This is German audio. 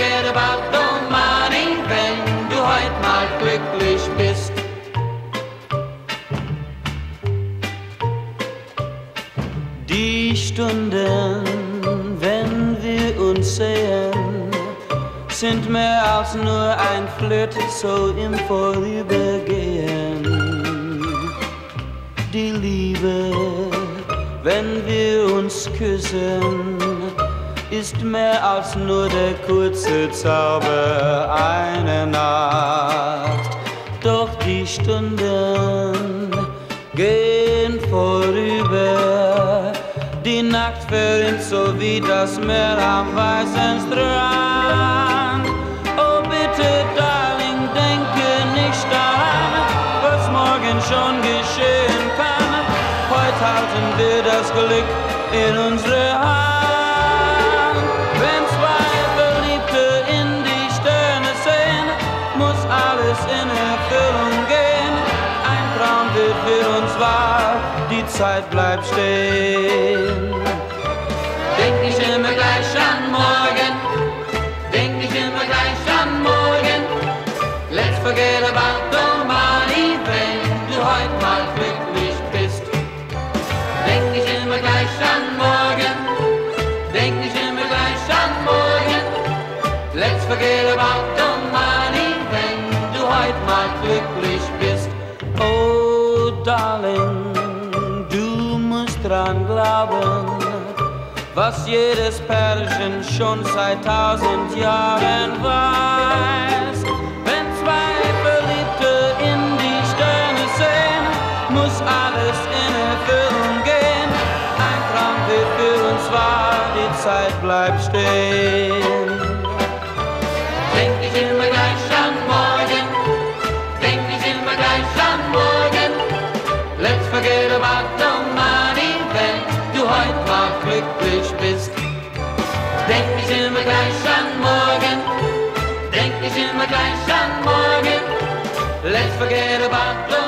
forget about the money, wenn du heute mal glücklich bist. Die Stunden, wenn wir uns sehen, sind mehr als nur ein Flirt, so im Vorübergehen. Die Liebe, wenn wir uns küssen, ist mehr als nur der kurze Zauber einer Nacht. Doch die Stunden gehen vorüber, die Nacht verrinnt so wie das Meer am weißen Strand. Oh bitte, Darling, denke nicht daran, was morgen schon geschehen kann. Heute halten wir das Glück in unsere Hand. Alles in Erfüllung gehen. Ein Traum wird für uns wahr, die Zeit bleibt stehen. Denk nicht immer gleich an morgen, denk nicht immer gleich an morgen. Let's forget about money, wenn du heute mal glücklich bist. Denk nicht immer gleich an morgen, denk nicht immer gleich an morgen. Let's forget about glücklich bist. Oh, Darling, du musst dran glauben, was jedes Pärchen schon seit tausend Jahren weiß. Wenn zwei Verliebte in die Sterne sehen, muss alles in Erfüllung gehen. Ein Traum wird für uns wahr, die Zeit bleibt stehen. Glücklich bist. Denk nicht immer gleich an morgen, denk nicht immer gleich an morgen. Let's forget about the